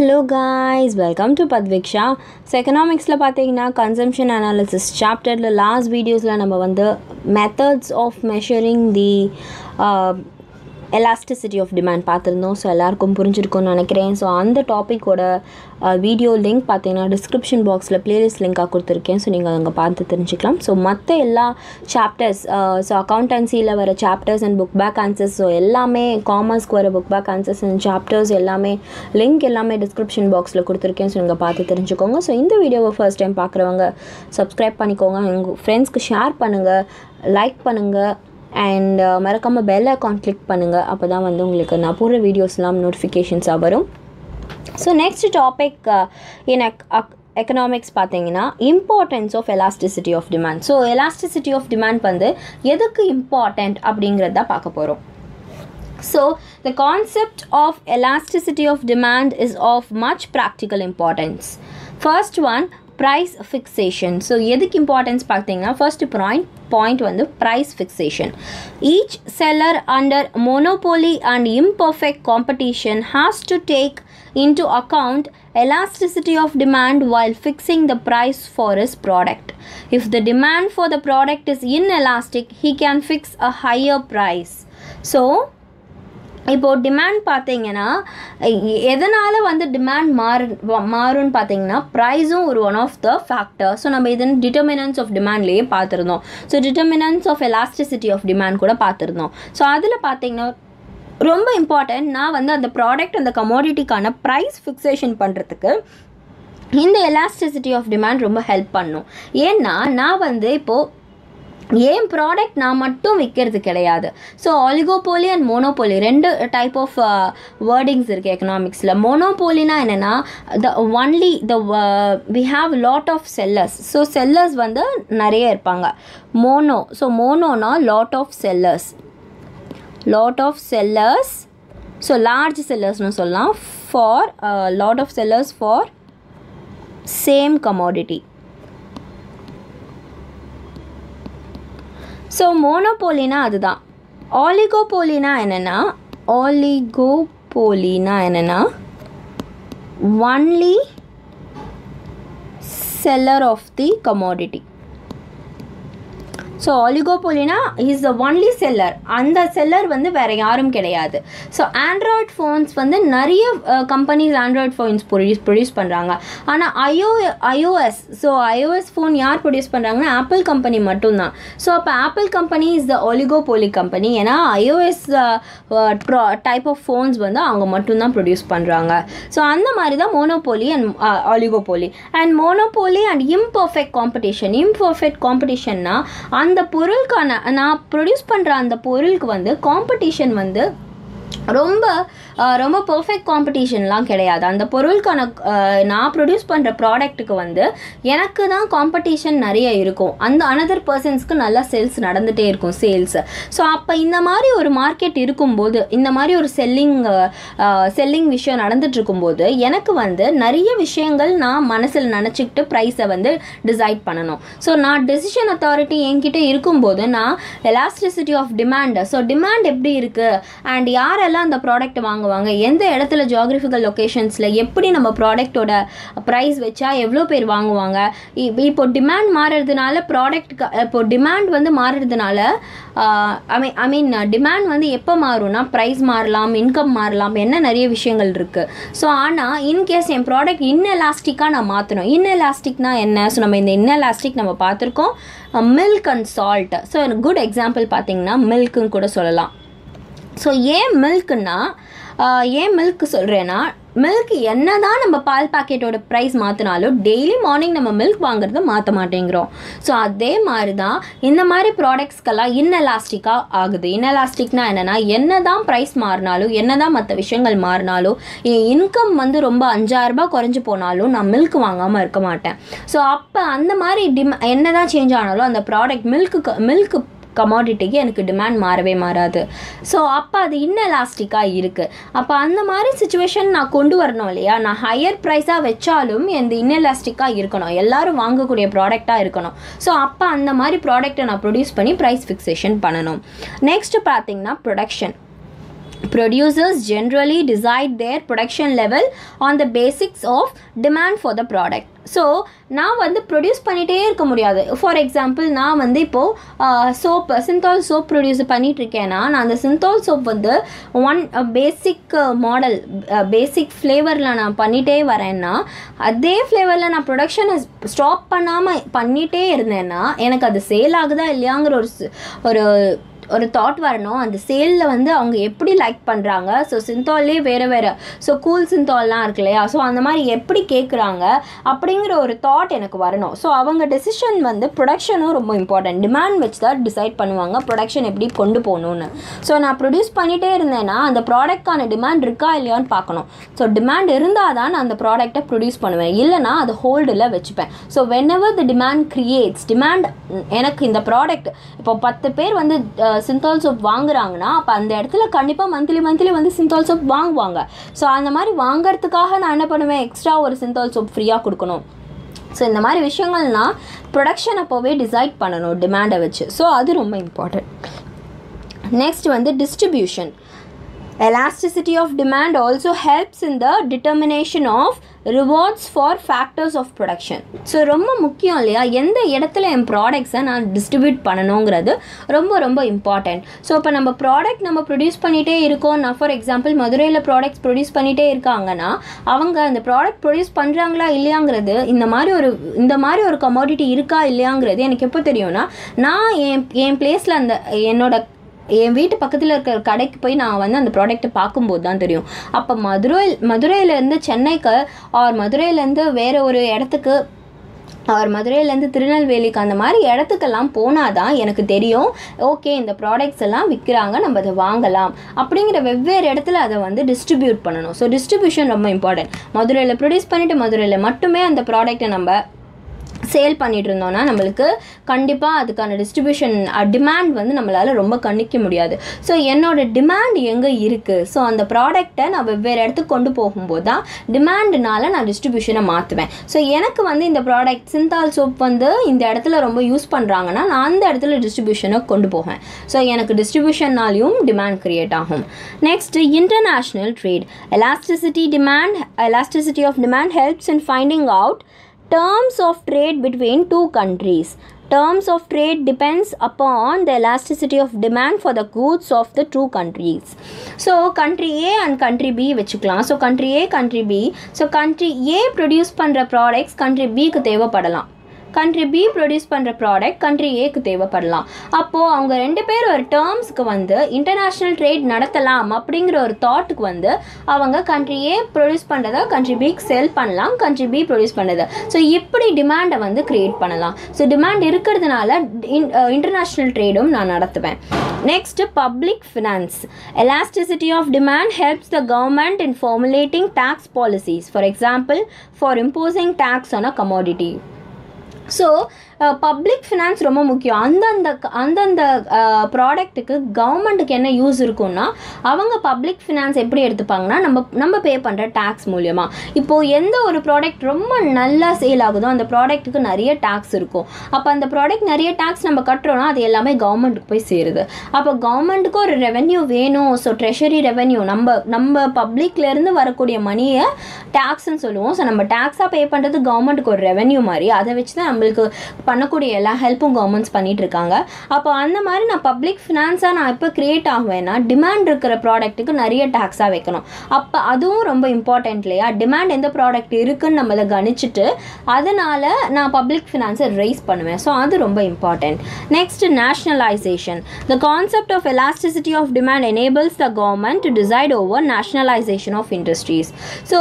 Hello guys welcome to பத்விக்ஷா so எக்கனாமிக்ஸில் பார்த்தீங்கன்னா கன்சம்ஷன் அனாலிசிஸ் சாப்டரில் லாஸ்ட் வீடியோஸில் நம்ம வந்து methods of measuring the elasticity of demand பார்த்துருந்தோம். ஸோ எல்லாருக்கும் புரிஞ்சிருக்கும்னு நினைக்கிறேன். ஸோ அந்த டாப்பிக்கோட வீடியோ லிங்க் பார்த்தீங்கன்னா டிஸ்கிரிப்ஷன் பாக்ஸில் பிளேலிஸ்ட் லிங்காக கொடுத்துருக்கேன். ஸோ நீங்கள் அங்கே பார்த்து தெரிஞ்சுக்கலாம். ஸோ மற்ற எல்லா சாப்டர்ஸ் ஸோ அக்கௌண்டன்சியில் வர chapters and book back answers so எல்லாமே காமர்ஸ்க்கு வர book back answers and chapters எல்லாமே லிங்க் எல்லாமே டிஸ்கிரிப்ஷன் பாக்ஸில் கொடுத்துருக்கேன். ஸோ நீங்கள் பார்த்து தெரிஞ்சுக்கோங்க. ஸோ இந்த வீடியோவை ஃபர்ஸ்ட் டைம் பார்க்குறவங்க சப்ஸ்கிரைப் பண்ணிக்கோங்க. உங்கள் ஃப்ரெண்ட்ஸ்க்கு ஷேர் பண்ணுங்கள் லைக் பண்ணுங்கள் அண்ட் uh, மறக்காமல் பெல் அக்கௌண்ட் கிளிக் பண்ணுங்கள் அப்போ தான் வந்து உங்களுக்கு நான் போடுற வீடியோஸ்லாம் நோட்டிஃபிகேஷன்ஸாக வரும். ஸோ நெக்ஸ்ட் டாபிக் அக் எக்கனாமிக்ஸ் பார்த்தீங்கன்னா importance of elasticity of demand so elasticity of demand வந்து எதுக்கு இம்பார்ட்டண்ட் அப்படிங்கிறத பார்க்க போகிறோம் So, the concept of elasticity of demand is of much practical importance. First one, price fixation. So, எதுக்கு importance பார்த்தீங்கன்னா first point point வந்து price fixation. Each seller under monopoly and imperfect competition has to take into account elasticity of demand while fixing the price for his product. If the demand for the product is inelastic, he can fix a higher price. So, இப்போது demand பார்த்தீங்கன்னா எதனால் வந்து demand மாறு மாறும்னு பார்த்தீங்கன்னா ப்ரைஸும் ஒரு one of the factor so நம்ம இதன் டிட்டர்மினன்ஸ் ஆஃப் டிமாண்ட்லேயே பார்த்துருந்தோம். So determinants of elasticity of demand கூட பார்த்துருந்தோம். ஸோ அதில் பார்த்தீங்கன்னா ரொம்ப இம்பார்ட்டன்ட் நான் வந்து அந்த ப்ராடக்ட் அந்த கமோடிட்டிக்கான ப்ரைஸ் ஃபிக்ஸேஷன் பண்ணுறதுக்கு இந்த எலாஸ்டிசிட்டி ஆஃப் டிமாண்ட் ரொம்ப ஹெல்ப் பண்ணும். ஏன்னா நான் வந்து இப்போது ஏன் ப்ராடக்ட் நான் மட்டும் விற்கிறது கிடையாது? ஸோ ஆலிகோபோலி அண்ட் மோனோபோலி ரெண்டு டைப் ஆஃப் வேர்டிங்ஸ் இருக்குது எக்கனாமிக்ஸில் மோனோபோலினா என்னென்னா the only the we have lot of sellers so sellers வந்து நிறைய இருப்பாங்க. Mono so மோனோனா lot of sellers lot of sellers so large செல்லர்ஸ்னு சொல்லலாம். For lot of sellers for same commodity so மோனோபோலினா அதுதான். ஆலிகோபோலினா என்னென்னா ஆலிகோபோலினா என்னென்னா only seller of the commodity so ஒலிகோபோலினா is the only seller அந்த செல்லர் வந்து வேறு யாரும் கிடையாது. ஸோ ஆண்ட்ராய்ட் ஃபோன்ஸ் வந்து நிறைய companies android phones produce produce பண்ணுறாங்க ஆனால் IO iOS so iOS phone யார் ப்ரொடியூஸ் பண்ணுறாங்கன்னா ஆப்பிள் கம்பெனி மட்டும்தான். ஸோ அப்போ Apple company is the oligopoly company ஏன்னா ஐஓஎஸ் டைப் ஆஃப் ஃபோன்ஸ் வந்து அவங்க மட்டும்தான் ப்ரொடியூஸ் பண்ணுறாங்க ஸோ அந்த மாதிரி தான் monopoly and oligopoly and monopoly and imperfect competition imperfect காம்படிஷன்னா அந்த பொருளுக்கான நான் ப்ரொடியூஸ் பண்ணுற அந்த பொருளுக்கு வந்து காம்படிஷன் வந்து ரொம்ப ரொம்ப பர்ஃபெக்ட் காம்படிஷன்லாம் கிடையாது. அந்த பொருளுக்கான நான் ப்ரொடியூஸ் பண்ணுற ப்ராடக்ட்டுக்கு வந்து எனக்கு தான் காம்படிஷன் நிறைய இருக்கும். அந்த அனதர் பர்சன்ஸ்க்கு நல்லா சேல்ஸ் நடந்துகிட்டே இருக்கும் சேல்ஸ் ஸோ அப்போ இந்த மாதிரி ஒரு மார்க்கெட் இருக்கும்போது இந்த மாதிரி ஒரு செல்லிங் செல்லிங் விஷயம் நடந்துட்டு இருக்கும்போது எனக்கு வந்து நிறைய விஷயங்கள் நான் மனசில் நினச்சிக்கிட்டு ப்ரைஸை வந்து டிசைட் பண்ணணும். ஸோ நான் டெசிஷன் அத்தாரிட்டி என்கிட்ட இருக்கும்போது நான் elasticity of demand so demand எப்படி இருக்குது அண்ட் யார் எங்கெல்லாம் அந்த ப்ராடக்ட் வாங்குவாங்க எந்த இடத்துல ஜியாகிரபிக்கல் லொக்கேஷன்ஸில் எப்படி நம்ம ப்ராடக்டோட ப்ரைஸ் வச்சா எவ்வளோ பேர் வாங்குவாங்க? இப்போ டிமாண்ட் மாறுறதுனால ப்ராடக்ட் இப்போ டிமாண்ட் வந்து மாறுறதுனால ஐ மீன் ஐ மீன் டிமாண்ட் வந்து எப்போ மாறும்னா ப்ரைஸ் மாறலாம் இன்கம் மாறலாம் என்ன நிறைய விஷயங்கள் இருக்குது ஸோ ஆனால் இன்கேஸ் என் ப்ராடக்ட் இன்னெலாஸ்டிக்காக நான் மாற்றணும் இன்னெலாஸ்டிக்னா என்ன? ஸோ நம்ம இந்த இன்னெலாஸ்டிக் நம்ம பார்த்துருக்கோம் milk and salt so good example பார்த்தீங்கன்னா மில்க்குன்னு கூட சொல்லலாம். ஸோ ஏன் மில்க்குன்னா ஏன் மில்க் சொல்கிறேன்னா மில்க் என்ன தான் நம்ம பால் பாக்கெட்டோட ப்ரைஸ் மாற்றினாலும் டெய்லி மார்னிங் நம்ம மில்க் வாங்குறத மாற்ற மாட்டேங்கிறோம். ஸோ அதே மாதிரி தான் இந்த மாதிரி ப்ராடக்ட்ஸ்க்கெல்லாம் இன்னலாஸ்டிக்காக ஆகுது. இன்னலாஸ்டிக்னா என்னென்னா என்ன தான் ப்ரைஸ் மாறினாலும் என்ன தான் மற்ற விஷயங்கள் மாறினாலும் என் இன்கம் வந்து ரொம்ப அஞ்சாயிரரூபா குறைஞ்சி போனாலும் நான் மில்க் வாங்காமல் இருக்க மாட்டேன். ஸோ அப்போ அந்த மாதிரி டிம் என்ன தான் சேஞ்ச் ஆனாலும் அந்த ப்ராடக்ட் மில்க்கு மில்க்கு கமாடிட்டிக்கு எனக்கு டிமாண்ட் மாறவே மாறாது. ஸோ அப்போ அது இன்னெலாஸ்டிக்காக இருக்குது அப்போ அந்த மாதிரி சுச்சுவேஷன் நான் கொண்டு வரணும் இல்லையா? நான் ஹையர் ப்ரைஸாக வச்சாலும் இந்த இன்னெலாஸ்டிக்காக இருக்கணும். எல்லோரும் வாங்கக்கூடிய ப்ராடக்டாக இருக்கணும். ஸோ அப்போ அந்த மாதிரி ப்ராடக்ட்டை நான் ப்ரொடியூஸ் பண்ணி ப்ரைஸ் ஃபிக்ஸேஷன் பண்ணணும். நெக்ஸ்ட்டு பார்த்தீங்கன்னா production producers generally decide their production level on the basics of demand for the product. So நான் வந்து ப்ரொடியூஸ் பண்ணிகிட்டே இருக்க முடியாது. ஃபார் எக்ஸாம்பிள் நான் வந்து இப்போது சோப் சிந்தால் சோப் ப்ரொடியூஸ் பண்ணிகிட்டு இருக்கேன்னா நான் அந்த சிந்தால் சோப் வந்து ஒன் பேசிக் மாடல் பேசிக் ஃப்ளேவரில் நான் பண்ணிகிட்டே வரேன்னா அதே ஃப்ளேவரில் நான் ப்ரொடக்ஷனை ஸ்டாப் பண்ணாமல் பண்ணிகிட்டே இருந்தேன்னா எனக்கு அது சேல் ஆகுதா இல்லையாங்கிற ஒரு ஒரு ஒரு தாட் வரணும். அந்த சேலில் வந்து அவங்க எப்படி லைக் பண்ணுறாங்க ஸோ சிந்தால்லே வேறு வேறு. ஸோ கூல் சிந்தால்லாம் இருக்கு இல்லையா? ஸோ அந்த மாதிரி எப்படி கேட்குறாங்க அப்படிங்கிற ஒரு தாட் எனக்கு வரணும். ஸோ அவங்க டெசிஷன் வந்து ப்ரொடக்ஷனும் ரொம்ப இம்பார்ட்டன்ட் டிமாண்ட் வச்சு தான் டிசைட் பண்ணுவாங்க. ப்ரொடக்ஷன் எப்படி கொண்டு போகணுன்னு ஸோ நான் ப்ரொடியூஸ் பண்ணிகிட்டே இருந்தேன்னா அந்த ப்ராடக்ட்கான டிமாண்ட் இருக்கா இல்லையான்னு பார்க்கணும். ஸோ டிமாண்ட் இருந்தால் தான் நான் அந்த ப்ராடக்ட்டை ப்ரொடியூஸ் பண்ணுவேன். இல்லைனா அதை ஹோல்டில் வச்சுப்பேன். So whenever the demand creates demand எனக்கு இந்த ப்ராடக்ட் இப்போ பத்து பேர் வந்து சிந்தால் சோப் வாங்குறாங்கன்னா அப்போ அந்த இடத்துல கண்டிப்பாக மந்த்லி மந்த்லி வந்து சிந்தால் சோப் வாங்குவாங்க. ஸோ அந்த மாதிரி வாங்குறதுக்காக நான் என்ன பண்ணுவேன்? எக்ஸ்ட்ரா ஒரு சிந்தால் சோப் ஃப்ரீயாக கொடுக்கணும். ஸோ இந்த மாதிரி விஷயங்கள்னா ப்ரொடக்ஷன் அப்போவே டிசைட் பண்ணணும் டிமாண்டை வச்சு. ஸோ அது ரொம்ப இம்பார்ட்டன்ட் நெக்ஸ்ட் வந்து distribution elasticity of demand also helps in the determination of rewards for factors of production so ரொம்ப முக்கியம் இல்லையா? எந்த இடத்துல என் ப்ராடக்ட்ஸை நான் டிஸ்ட்ரிபியூட் பண்ணணுங்கிறது ரொம்ப ரொம்ப இம்பார்ட்டண்ட் ஸோ இப்போ நம்ம ப்ராடக்ட் நம்ம ப்ரொடியூஸ் பண்ணிகிட்டே இருக்கோம். நான் ஃபார் எக்ஸாம்பிள் மதுரையில் ப்ராடக்ட்ஸ் ப்ரொடியூஸ் பண்ணிகிட்டே இருக்காங்கன்னா அவங்க அந்த ப்ராடக்ட் ப்ரொடியூஸ் பண்ணுறாங்களா இல்லையாங்கிறது இந்த மாதிரி ஒரு இந்த மாதிரி ஒரு கமாடிட்டி இருக்கா இல்லையாங்கிறது எனக்கு எப்போ தெரியும்னா நான் என் என் பிளேஸில் அந்த என்னோட என் வீட்டு பக்கத்தில் இருக்கிற கடைக்கு போய் நான் வந்து அந்த ப்ராடக்ட்டை பார்க்கும்போது தான் தெரியும். அப்போ மதுரை மதுரையிலேருந்து சென்னைக்கு ஆர் மதுரையிலேருந்து வேறு ஒரு இடத்துக்கு அவர் மதுரையிலேருந்து திருநெல்வேலிக்கு அந்த மாதிரி இடத்துக்கெல்லாம் போனால் தான் எனக்கு தெரியும் ஓகே இந்த ப்ராடக்ட்ஸ் எல்லாம் விற்கிறாங்க நம்ம அதை வாங்கலாம். அப்படிங்கிற வெவ்வேறு இடத்துல அதை வந்து டிஸ்ட்ரிபியூட் பண்ணணும். ஸோ டிஸ்ட்ரிபியூஷன் ரொம்ப இம்பார்ட்டன்ட் மதுரையில் ப்ரொடியூஸ் பண்ணிவிட்டு மதுரையில் மட்டுமே அந்த ப்ராடக்ட்டை நம்ம சேல் பண்ணிட்டு இருந்தோம்னா நம்மளுக்கு கண்டிப்பாக அதுக்கான டிஸ்ட்ரிபியூஷன் டிமாண்ட் வந்து நம்மளால் ரொம்ப கணிக்க முடியாது. ஸோ என்னோட டிமாண்ட் எங்கே இருக்குது ஸோ அந்த ப்ராடக்ட்டை நான் வெவ்வேறு இடத்துக்கு கொண்டு போகும்போது தான் டிமாண்டுனால நான் டிஸ்ட்ரிபியூஷனை மாற்றுவேன் ஸோ எனக்கு வந்து இந்த ப்ராடக்ட் சிந்தால் சோப் வந்து இந்த இடத்துல ரொம்ப யூஸ் பண்ணுறாங்கன்னா நான் அந்த இடத்துல டிஸ்ட்ரிபியூஷனை கொண்டு போவேன். ஸோ எனக்கு டிஸ்ட்ரிபியூஷன்னாலையும் டிமாண்ட் க்ரியேட் ஆகும். Next international trade elasticity demand elasticity of demand helps in finding out terms of trade between two countries terms of trade depends upon the elasticity of demand for the goods of the two countries so country a and country b வச்சுக்கலாம் so country a country b so country a produce பண்ணுற products country b க்கு தேவைப்படலாம் country B produce பண்ணுற product country ஏக்கு தேவைப்படலாம். அப்போது அவங்க ரெண்டு பேர் ஒரு டேர்ம்ஸ்க்கு வந்து இன்டர்நேஷ்னல் ட்ரேட் நடத்தலாம் அப்படிங்கிற ஒரு தாட்டுக்கு வந்து அவங்க கண்ட்ரி ஏ ப்ரொடியூஸ் பண்ணுறதை கண்ட்ரி பிக்கு செல் பண்ணலாம் கண்ட்ரி பி ப்ரொடியூஸ் பண்ணுறதை ஸோ இப்படி டிமாண்டை வந்து க்ரியேட் பண்ணலாம். ஸோ டிமாண்ட் இருக்கிறதுனால இன்டர்நேஷ்னல் ட்ரேடும் uh, நான் நடத்துவேன். Next public finance elasticity of demand helps the government in formulating tax policies for example for imposing tax on a commodity so public finance ரொம்ப முக்கியம். அந்தந்த அந்தந்த uh, ப்ராடக்ட்டுக்கு கவர்மெண்ட்டுக்கு என்ன யூஸ் இருக்கும்னா அவங்க பப்ளிக் ஃபினான்ஸ் எப்படி எடுத்துப்பாங்கன்னா நம்ம நம்ம பே பண்ணுற டேக்ஸ் மூலியமாக இப்போது எந்த ஒரு ப்ராடக்ட் ரொம்ப நல்லா சேல் ஆகுதோ அந்த ப்ராடக்ட்டுக்கு நிறைய டேக்ஸ் இருக்கும். அப்போ அந்த ப்ராடக்ட் நிறைய டேக்ஸ் நம்ம கட்டுறோன்னா அது எல்லாமே கவர்மெண்ட்டுக்கு போய் சேருது. அப்போ கவர்மெண்ட்டுக்கு ஒரு ரெவென்யூ வேணும். ஸோ ட்ரெஷரி ரெவென்யூ நம்ம நம்ம பப்ளிக்லேருந்து வரக்கூடிய மணியை டேக்ஸ்ன்னு சொல்லுவோம். ஸோ நம்ம டேக்ஸாக பே பண்ணுறது கவர்மெண்ட்டுக்கு ஒரு ரெவென்யூ மாதிரி. அதை வச்சு தான் நம்மளுக்கு பண்ணக்கூடிய எல்லா ஹெல்ப்பும் கவர்மெண்ட்ஸ் பண்ணிட்டு இருக்காங்க அப்போ அந்த மாதிரி நான் பப்ளிக் ஃபினான்ஸாக நான் இப்போ கிரியேட் ஆகுவேன்னா டிமாண்ட் இருக்கிற ப்ராடக்ட்டுக்கு நிறைய டேக்ஸாக வைக்கணும். அப்போ அதுவும் ரொம்ப இம்பார்ட்டன்ட் இல்லையா? டிமாண்ட் எந்த ப்ராடக்ட் இருக்குன்னு நம்ம அதை கணிச்சிட்டு அதனால் நான் பப்ளிக் ஃபினான்ஸை ரைஸ் பண்ணுவேன். ஸோ அது ரொம்ப important next nationalisation the concept of elasticity of demand enables the government to decide over nationalisation of industries so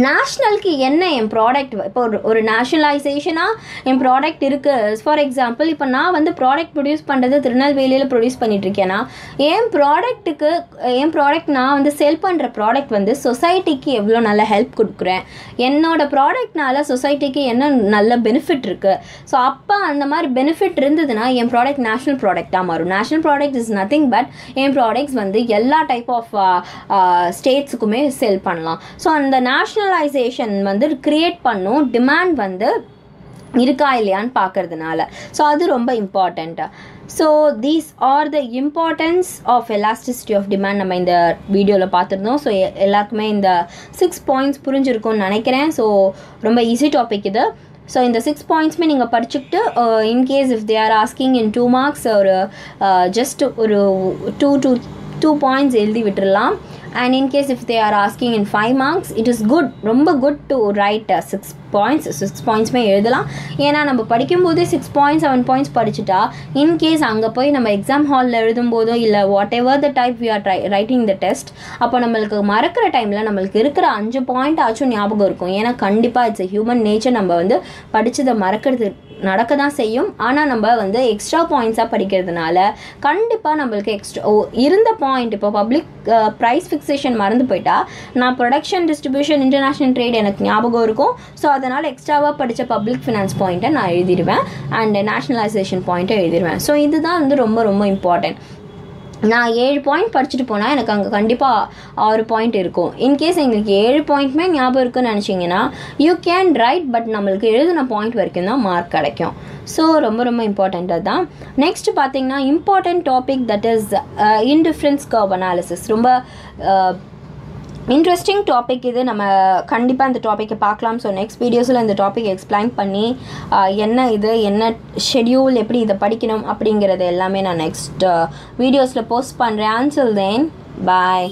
நேஷ்னலுக்கு என்ன என் ப்ராடக்ட் இப்போ ஒரு ஒரு நேஷ்னலைசேஷனாக என் ப்ராடக்ட் இருக்குது ஃபார் எக்ஸாம்பிள் இப்போ நான் வந்து ப்ராடக்ட் ப்ரொடியூஸ் பண்ணுறது திருநெல்வேலியில் ப்ரொடியூஸ் பண்ணிகிட்ருக்கேன்னா என் ப்ராடக்ட்டுக்கு என் ப்ராடக்ட் நான் வந்து செல் பண்ணுற ப்ராடக்ட் வந்து சொசைட்டிக்கு எவ்வளோ நல்ல ஹெல்ப் கொடுக்குறேன்? என்னோடய ப்ராடக்ட்னால சொசைட்டிக்கு என்ன நல்ல பெனிஃபிட் இருக்குது ஸோ அப்போ அந்த மாதிரி பெனிஃபிட் இருந்ததுன்னா என் ப்ராடக்ட் நேஷ்னல் ப்ராடக்டாக மாறும். National product is nothing but an products வந்து எல்லா டைப் ஆஃப் ஸ்டேட்ஸுக்குமே செல் பண்ணலாம். ஸோ அந்த நேஷ்னல் நேஷ்னலைசேஷன் வந்து க்ரியேட் பண்ணும் டிமாண்ட் வந்து இருக்கா இல்லையான்னு பார்க்கறதுனால. ஸோ அது ரொம்ப important so these are the importance of elasticity of demand நம்ம இந்த வீடியோவில் பார்த்துருந்தோம். ஸோ எல்லாருக்குமே இந்த சிக்ஸ் பாயிண்ட்ஸ் புரிஞ்சிருக்கும்னு நினைக்கிறேன். ஸோ ரொம்ப ஈஸி டாபிக் இது. ஸோ இந்த சிக்ஸ் பாயிண்ட்ஸுமே நீங்கள் படிச்சுக்கிட்டு in case if they are asking in two marks ஒரு ஜஸ்ட் ஒரு டூ டூ டூ பாயிண்ட்ஸ் எழுதி விட்டுடலாம் and in case if they are asking in five marks it is good ரொம்ப good to write six points six பாயிண்ட்ஸுமே எழுதலாம். ஏன்னா நம்ம படிக்கும்போதே six points seven points படிச்சுட்டா இன்கேஸ் அங்கே போய் நம்ம எக்ஸாம் ஹாலில் எழுதும்போதோ இல்லை whatever the type we are try writing the test அப்போ நம்மளுக்கு மறக்கிற டைமில் நம்மளுக்கு இருக்கிற அஞ்சு பாயிண்ட் ஆச்சும் ஞாபகம் இருக்கும். ஏன்னா கண்டிப்பாக இட்ஸ் ஹியூமன் நேச்சர் நம்ம வந்து படித்ததை மறக்கிறது நடக்க தான் செய்யும். ஆனால் நம்ம வந்து எக்ஸ்ட்ரா பாயிண்ட்ஸாக படிக்கிறதுனால கண்டிப்பாக நம்மளுக்கு எக்ஸ்ட்ரா ஓ இருந்த பாயிண்ட் இப்போ பப்ளிக் ப்ரைஸ் ஃபிக்ஸேஷன் மறந்து போயிட்டா நான் ப்ரொடக்ஷன் டிஸ்ட்ரிபியூஷன் இன்டர்நேஷ்னல் ட்ரேட் எனக்கு ஞாபகம் இருக்கும். ஸோ அதனால் எக்ஸ்ட்ராவாக படித்த பப்ளிக் ஃபினான்ஸ் பாயிண்ட்டை நான் எழுதிடுவேன். அண்ட் நேஷ்னலைசேஷன் பாயிண்ட்டை எழுதிடுவேன். ஸோ இதுதான் வந்து ரொம்ப ரொம்ப இம்பார்ட்டன்ட் நான் ஏழு பாயிண்ட் படிச்சுட்டு போனால் எனக்கு அங்கே கண்டிப்பாக ஆறு பாயிண்ட் இருக்கும். இன்கேஸ் எங்களுக்கு ஏழு பாயிண்ட்மே ஞாபகம் இருக்குன்னு நினச்சிங்கன்னா யூ கேன் ரைட் பட் நம்மளுக்கு எழுதின பாயிண்ட் வரைக்கும் தான் மார்க் கிடைக்கும். ஸோ ரொம்ப ரொம்ப இம்பார்ட்டண்ட் தான் நெக்ஸ்ட் பார்த்தீங்கன்னா important topic that is indifference curve analysis ரொம்ப uh, இன்ட்ரெஸ்டிங் டாபிக் இது. நம்ம கண்டிப்பாக இந்த டாப்பிக்கை பார்க்கலாம். ஸோ நெக்ஸ்ட் வீடியோஸில் இந்த டாபிக் எக்ஸ்பிளைன் பண்ணி என்ன இது என்ன ஷெட்யூல் எப்படி இதை படிக்கணும் அப்படிங்கிறது எல்லாமே நான் நெக்ஸ்ட் வீடியோஸில் போஸ்ட் பண்ணுறேன் ஆன்சல் தேன் பாய்